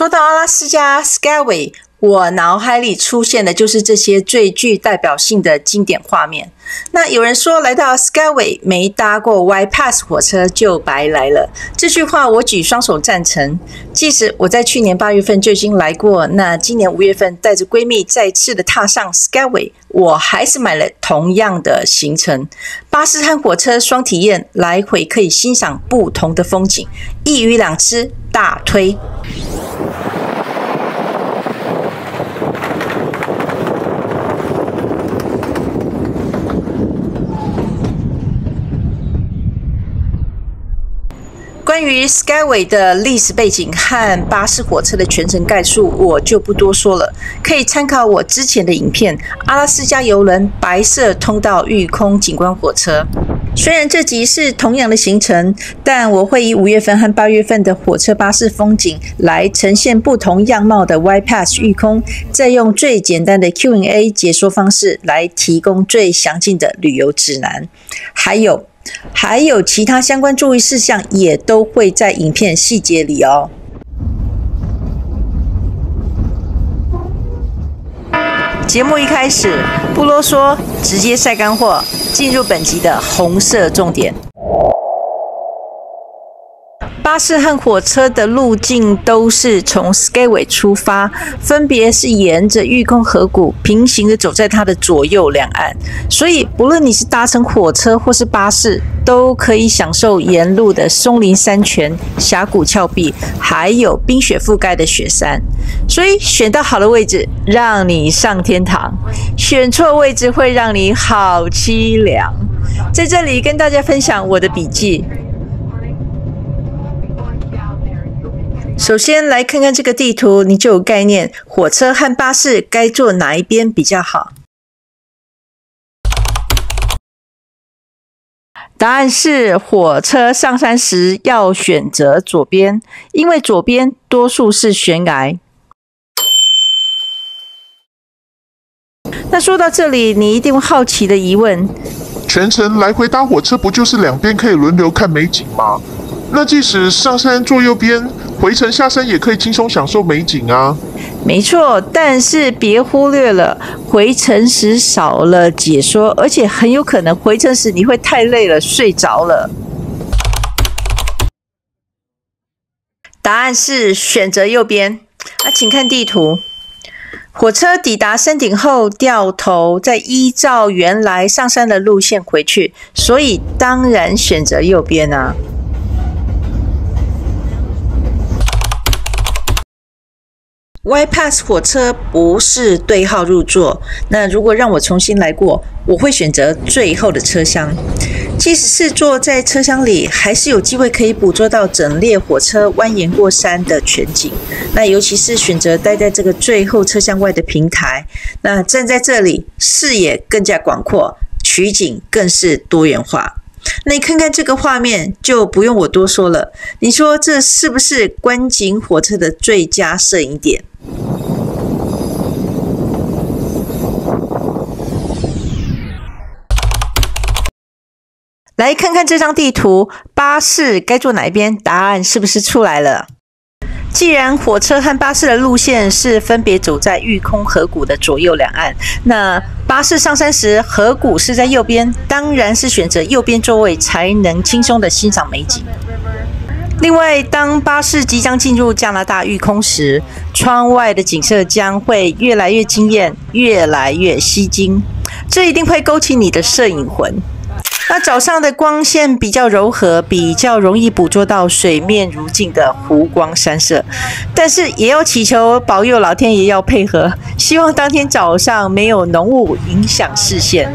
说到阿拉斯加 Skyway，我脑海里出现的就是这些最具代表性的经典画面。那有人说，来到 Skyway 没搭过 Y Pass 火车就白来了。这句话我举双手赞成。即使我在去年八月份就已经来过，那今年五月份带着闺蜜再次的踏上 Skyway，我还是买了同样的行程，巴士和火车双体验，来回可以欣赏不同的风景，一鱼两吃，大推。关于 Skyway 的历史背景和巴士火车的全程概述，我就不多说了，可以参考我之前的影片《阿拉斯加游轮白色通道御空景观火车》。虽然这集是同样的行程，但我会以五月份和八月份的火车巴士风景来呈现不同样貌的 Y Pass 御空，再用最简单的 Q&A 解说方式来提供最详尽的旅游指南，还有。还有其他相关注意事项，也都会在影片细节里哦。节目一开始不啰嗦，直接晒干货，进入本集的红色重点。巴士和火车的路径都是从 Skyway 出发，分别是沿着玉空河谷平行的走在它的左右两岸，所以不论你是搭乘火车或是巴士，都可以享受沿路的松林山泉、峡谷峭壁，还有冰雪覆盖的雪山。所以选到好的位置，让你上天堂；选错位置，会让你好凄凉。在这里跟大家分享我的笔记。首先来看看这个地图，你就有概念，火车和巴士该坐哪一边比较好？答案是火车上山时要选择左边，因为左边多数是悬崖。那说到这里，你一定会好奇的疑问：全程来回搭火车，不就是两边可以轮流看美景吗？那即使上山坐右边，回程下山也可以轻松享受美景啊。没错，但是别忽略了回程时少了解说，而且很有可能回程时你会太累了睡着了。答案是选择右边。那请看地图，火车抵达山顶后掉头，再依照原来上山的路线回去，所以当然选择右边啊。Y Pass 火车不是对号入座。那如果让我重新来过，我会选择最后的车厢。即使是坐在车厢里，还是有机会可以捕捉到整列火车蜿蜒过山的全景。那尤其是选择待在这个最后车厢外的平台，那站在这里，视野更加广阔，取景更是多元化。那你看看这个画面，就不用我多说了。你说这是不是观景火车的最佳摄影点？来看看这张地图，巴士该坐哪一边？答案是不是出来了？既然火车和巴士的路线是分别走在御空河谷的左右两岸，那巴士上山时河谷是在右边，当然是选择右边座位才能轻松的欣赏美景。另外，当巴士即将进入加拿大御空时，窗外的景色将会越来越惊艳，越来越吸睛，这一定会勾起你的摄影魂。那早上的光线比较柔和，比较容易捕捉到水面如镜的湖光山色，但是也要祈求保佑老天爷要配合，希望当天早上没有浓雾影响视线。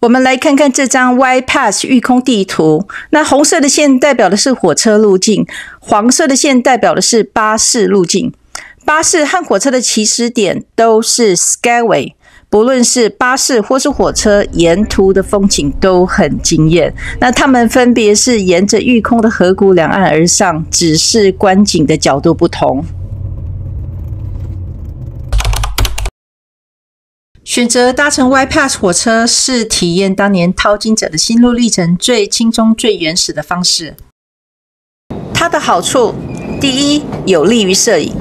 我们来看看这张 Y Pass 御空地图。那红色的线代表的是火车路径，黄色的线代表的是巴士路径。巴士和火车的起始点都是 Skyway，不论是巴士或是火车，沿途的风景都很惊艳。那它们分别是沿着御空的河谷两岸而上，只是观景的角度不同。选择搭乘 Y Pass 火车是体验当年淘金者的心路历程最轻松、最原始的方式。它的好处，第一，有利于摄影。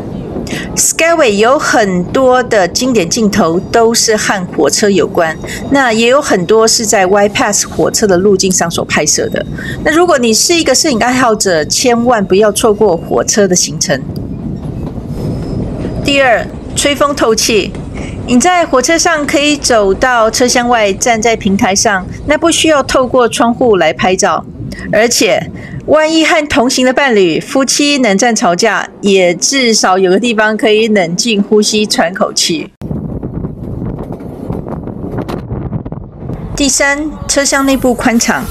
Skyway 有很多的经典镜头都是和火车有关，那也有很多是在 Y Pass 火车的路径上所拍摄的。那如果你是一个摄影爱好者，千万不要错过火车的行程。第二，吹风透气。你在火车上可以走到车厢外，站在平台上，那不需要透过窗户来拍照。而且，万一和同行的伴侣、夫妻冷战吵架，也至少有个地方可以冷静呼吸、喘口气。第三，车厢内部宽敞。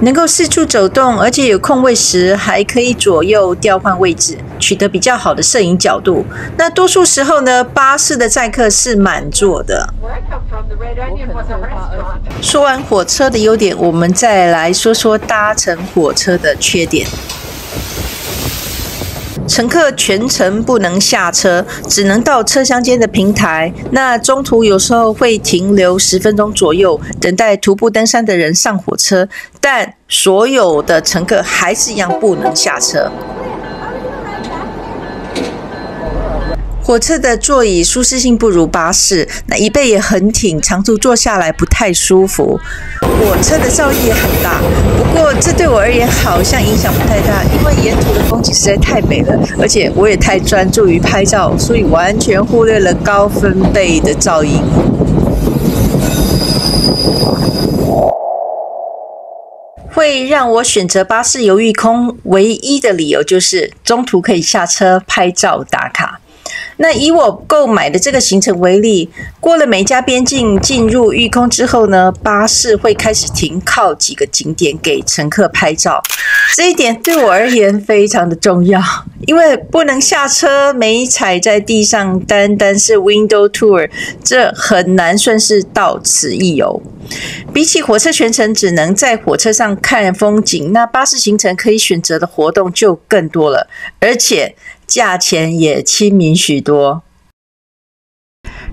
能够四处走动，而且有空位时还可以左右调换位置，取得比较好的摄影角度。那多数时候呢，巴士的载客是满座的。说完火车的优点，我们再来说说搭乘火车的缺点。乘客全程不能下车，只能到车厢间的平台。那中途有时候会停留十分钟左右，等待徒步登山的人上火车。但所有的乘客还是一样不能下车。火车的座椅舒适性不如巴士，那椅背也很挺，长途坐下来不太舒服。火车的噪音也很大，不过这对我而言好像影响不太大，因为沿途的风景实在太美了，而且我也太专注于拍照，所以完全忽略了高分贝的噪音。会让我选择巴士犹豫空，唯一的理由就是中途可以下车拍照打卡。那以我购买的这个行程为例，过了美加边境进入御空之后呢，巴士会开始停靠几个景点给乘客拍照。这一点对我而言非常的重要，因为不能下车没踩在地上，单单是 window tour，这很难算是到此一游。比起火车全程只能在火车上看风景，那巴士行程可以选择的活动就更多了，而且。价钱也亲民许多。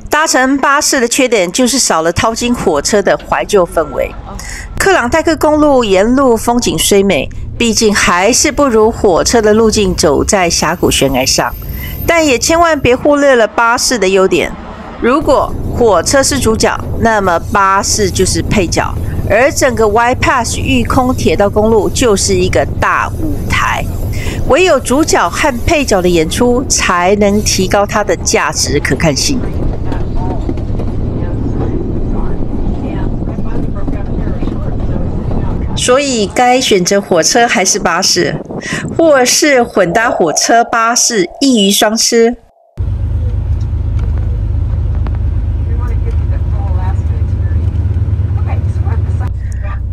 搭乘巴士的缺点就是少了淘金火车的怀旧氛围。克朗代克公路沿路风景虽美，毕竟还是不如火车的路径走在峡谷悬崖上。但也千万别忽略了巴士的优点。如果火车是主角，那么巴士就是配角，而整个 Y Pass 御空铁道公路就是一个大舞台。唯有主角和配角的演出，才能提高它的价值可看性。所以，该选择火车还是巴士，或是混搭火车巴士，一鱼双吃。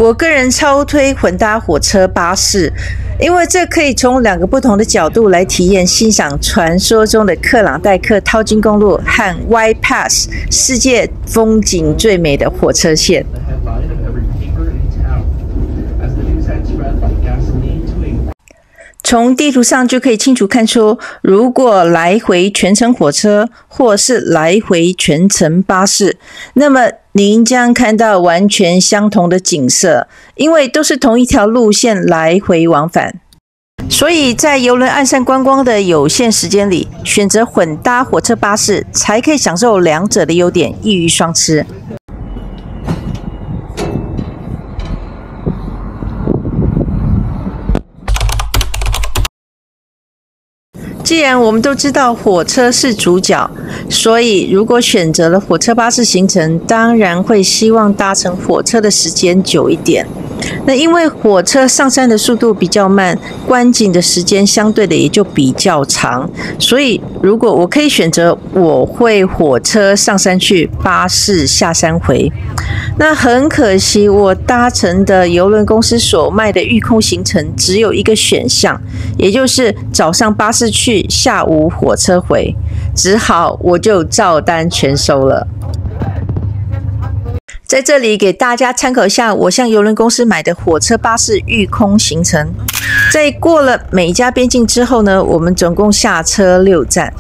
我个人超推混搭火车巴士。因为这可以从两个不同的角度来体验欣赏传说中的克朗代克淘金公路和 Y Pass 世界风景最美的火车线。从地图上就可以清楚看出，如果来回全程火车或是来回全程巴士，那么您将看到完全相同的景色，因为都是同一条路线来回往返。所以在游轮岸上观光的有限时间里，选择混搭火车巴士，才可以享受两者的优点，一鱼双吃。既然我们都知道火车是主角，所以如果选择了火车巴士行程，当然会希望搭乘火车的时间久一点。那因为火车上山的速度比较慢，观景的时间相对的也就比较长，所以如果我可以选择，我会火车上山去，巴士下山回。那很可惜，我搭乘的邮轮公司所卖的御空行程只有一个选项，也就是早上巴士去，下午火车回，只好我就照单全收了。在这里给大家参考一下，我向邮轮公司买的火车巴士御空行程。在过了美加边境之后呢，我们总共下车六站，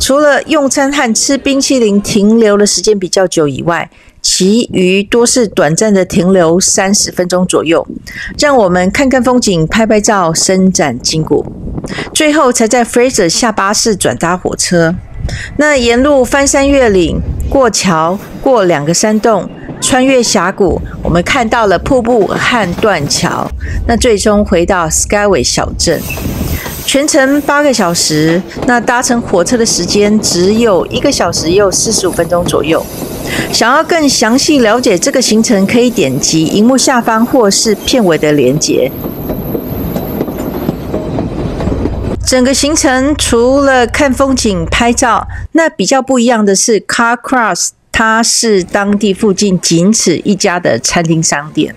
除了用餐和吃冰淇淋停留的时间比较久以外，其余多是短暂的停留三十分钟左右，让我们看看风景、拍拍照、伸展筋骨，最后才在 Fraser 下巴士转搭火车。那沿路翻山越岭、过桥、过两个山洞、穿越峡谷，我们看到了瀑布和断桥。那最终回到 Skyway 小镇，全程八个小时。那搭乘火车的时间只有一个小时又四十五分钟左右。想要更详细了解这个行程，可以点击荧幕下方或是片尾的连结。整个行程除了看风景、拍照，那比较不一样的是，Car Cross 它是当地附近仅此一家的餐厅商店，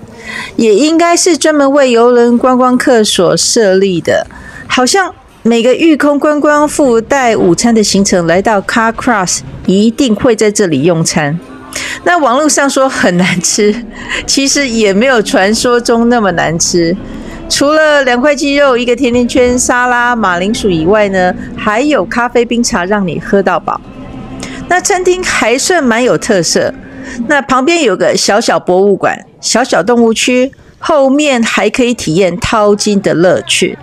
也应该是专门为游轮观光客所设立的。好像每个御空观光附带午餐的行程来到 Car Cross，一定会在这里用餐。那网络上说很难吃，其实也没有传说中那么难吃。除了两块鸡肉、一个甜甜圈、沙拉、马铃薯以外呢，还有咖啡、冰茶让你喝到饱。那餐厅还算蛮有特色，那旁边有个小小博物馆、小小动物区，后面还可以体验淘金的乐趣，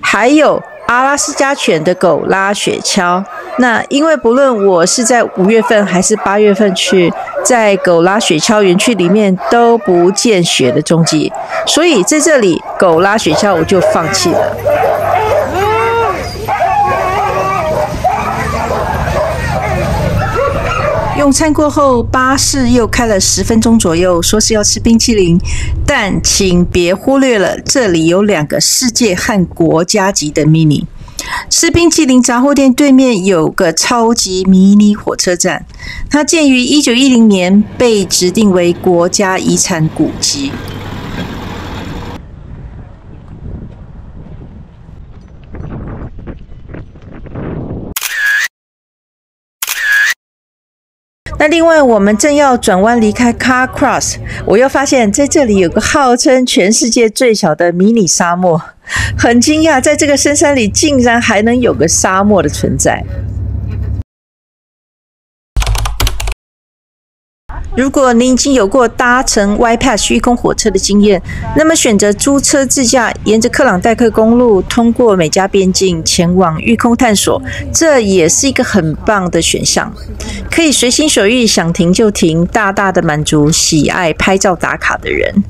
还有。阿拉斯加犬的狗拉雪橇，那因为不论我是在五月份还是八月份去，在狗拉雪橇园区里面都不见雪的踪迹，所以在这里狗拉雪橇我就放弃了。用餐过后，巴士又开了十分钟左右，说是要吃冰淇淋，但请别忽略了，这里有两个世界和国家级的 mini。吃冰淇淋杂货店对面有个超级迷你火车站，它建于一九一零年，被指定为国家遗产古迹。那另外，我们正要转弯离开 Car Cross，我又发现在这里有个号称全世界最小的迷你沙漠，很惊讶，在这个深山里竟然还能有个沙漠的存在。如果您已经有过搭乘 Y Pass 虚空火车的经验，那么选择租车自驾，沿着克朗代克公路通过美加边境前往御空探索，这也是一个很棒的选项，可以随心所欲，想停就停，大大的满足喜爱拍照打卡的人。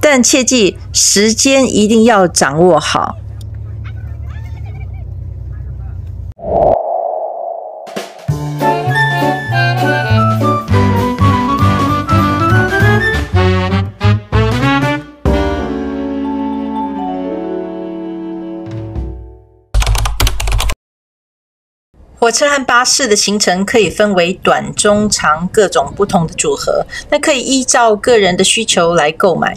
但切记，时间一定要掌握好。火车和巴士的行程可以分为短、中、长各种不同的组合，那可以依照个人的需求来购买。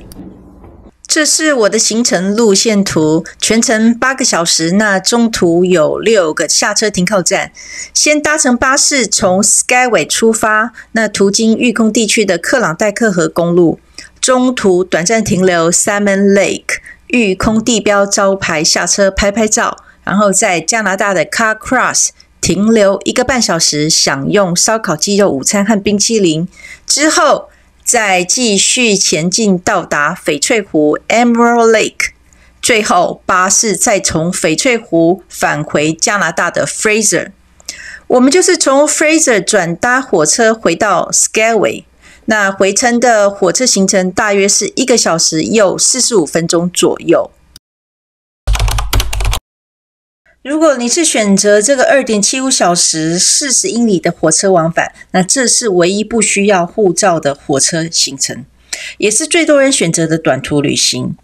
这是我的行程路线图，全程八个小时。那中途有六个下车停靠站，先搭乘巴士从 Skyway 出发，那途经御空地区的克朗代克河公路，中途短暂停留 Salmon Lake 御空地标招牌下车拍拍照，然后在加拿大的 Car Cross。停留一个半小时，享用烧烤鸡肉午餐和冰淇淋之后，再继续前进到达翡翠湖 （Emerald Lake）。最后，巴士再从翡翠湖返回加拿大的 Fraser。我们就是从 Fraser 转搭火车回到 Skyway。那回程的火车行程大约是一个小时又四十五分钟左右。如果你是选择这个二点七五小时、四十英里的火车往返，那这是唯一不需要护照的火车行程，也是最多人选择的短途旅行。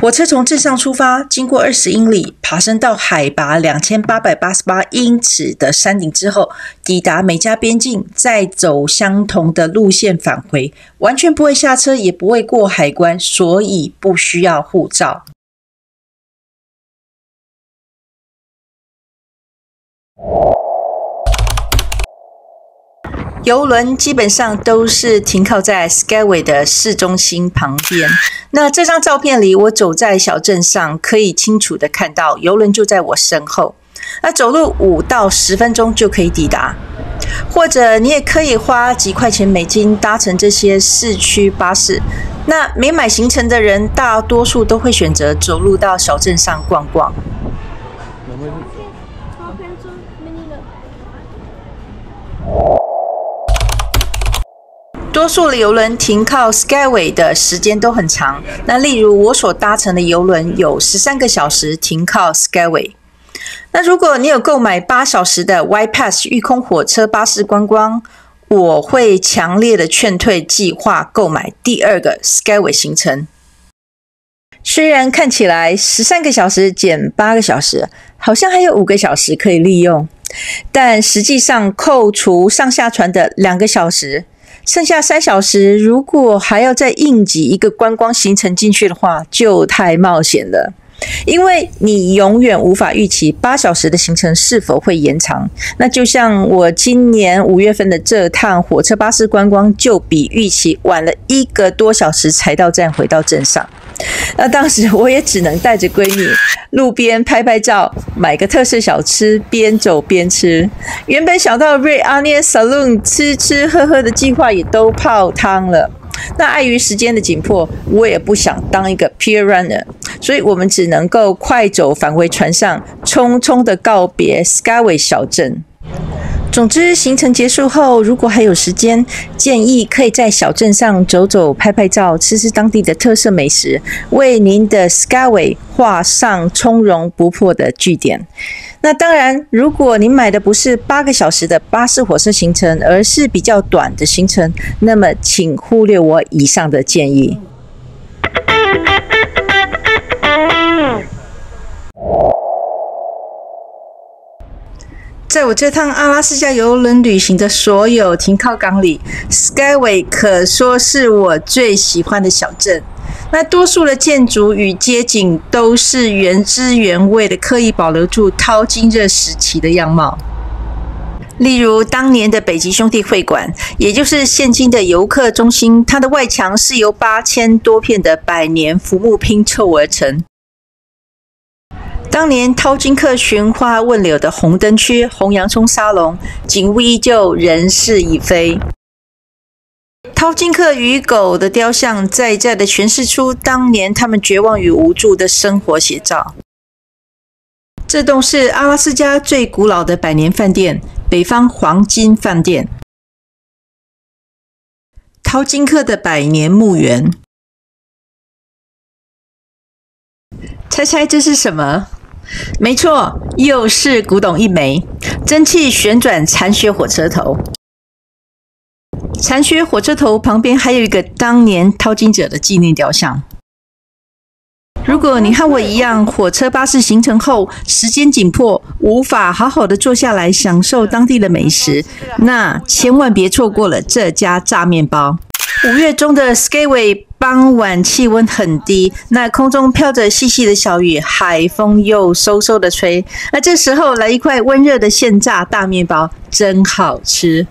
火车从镇上出发，经过二十英里，爬升到海拔两千八百八十八英尺的山顶之后，抵达美加边境，再走相同的路线返回，完全不会下车，也不会过海关，所以不需要护照。游轮基本上都是停靠在 Skyway 的市中心旁边。那这张照片里，我走在小镇上，可以清楚的看到游轮就在我身后。那走路五到十分钟就可以抵达，或者你也可以花几块钱美金搭乘这些市区巴士。那没买行程的人，大多数都会选择走路到小镇上逛逛。多数的游轮停靠 Skyway 的时间都很长。那例如我所搭乘的游轮有十三个小时停靠 Skyway。那如果你有购买八小时的 Y Pass 御空火车巴士观光，我会强烈的劝退计划购买第二个 Skyway 行程。虽然看起来十三个小时减八个小时，好像还有五个小时可以利用，但实际上扣除上下船的两个小时。剩下三小时，如果还要再应急一个观光行程进去的话，就太冒险了。因为你永远无法预期八小时的行程是否会延长。那就像我今年五月份的这趟火车巴士观光，就比预期晚了一个多小时才到站，回到镇上。那当时我也只能带着闺蜜路边拍拍照，买个特色小吃，边走边吃。原本想到瑞阿涅 Saloon 吃吃喝喝的计划也都泡汤了。那碍于时间的紧迫，我也不想当一个 peer runner，所以我们只能够快走返回船上，匆匆的告别 Skyway 小镇。总之，行程结束后，如果还有时间，建议可以在小镇上走走、拍拍照、吃吃当地的特色美食，为您的 Skyway 画上从容不迫的句点。那当然，如果您买的不是八个小时的巴士火车行程，而是比较短的行程，那么请忽略我以上的建议。在我这趟阿拉斯加游轮旅行的所有停靠港里，Skyway 可说是我最喜欢的小镇。那多数的建筑与街景都是原汁原味的，刻意保留住淘金热时期的样貌。例如，当年的北极兄弟会馆，也就是现今的游客中心，它的外墙是由八千多片的百年浮木拼凑而成。当年淘金客寻花问柳的红灯区红洋葱沙龙，景物依旧，人事已非。淘金客与狗的雕像，在在的诠释出当年他们绝望与无助的生活写照。这栋是阿拉斯加最古老的百年饭店——北方黄金饭店。淘金客的百年墓园，猜猜这是什么？没错，又是古董一枚——蒸汽旋转残雪火车头。残雪火车头旁边还有一个当年淘金者的纪念雕像。如果你和我一样，火车巴士行程后时间紧迫，无法好好的坐下来享受当地的美食，那千万别错过了这家炸面包。五月中的 Skyway。傍晚气温很低，那空中飘着细细的小雨，海风又嗖嗖的吹。那这时候来一块温热的现炸大面包，真好吃。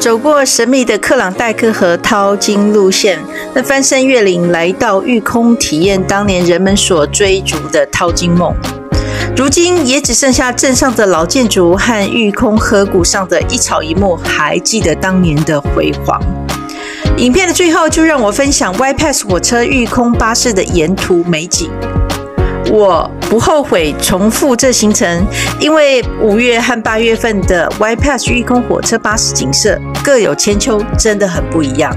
走过神秘的克朗戴克河淘金路线，那翻山越岭来到御空，体验当年人们所追逐的淘金梦。如今也只剩下镇上的老建筑和御空河谷上的一草一木，还记得当年的辉煌。影片的最后，就让我分享 Y Pass 火车御空巴士的沿途美景。我不后悔重复这行程，因为五月和八月份的 Y Pass 御空火车巴士景色各有千秋，真的很不一样。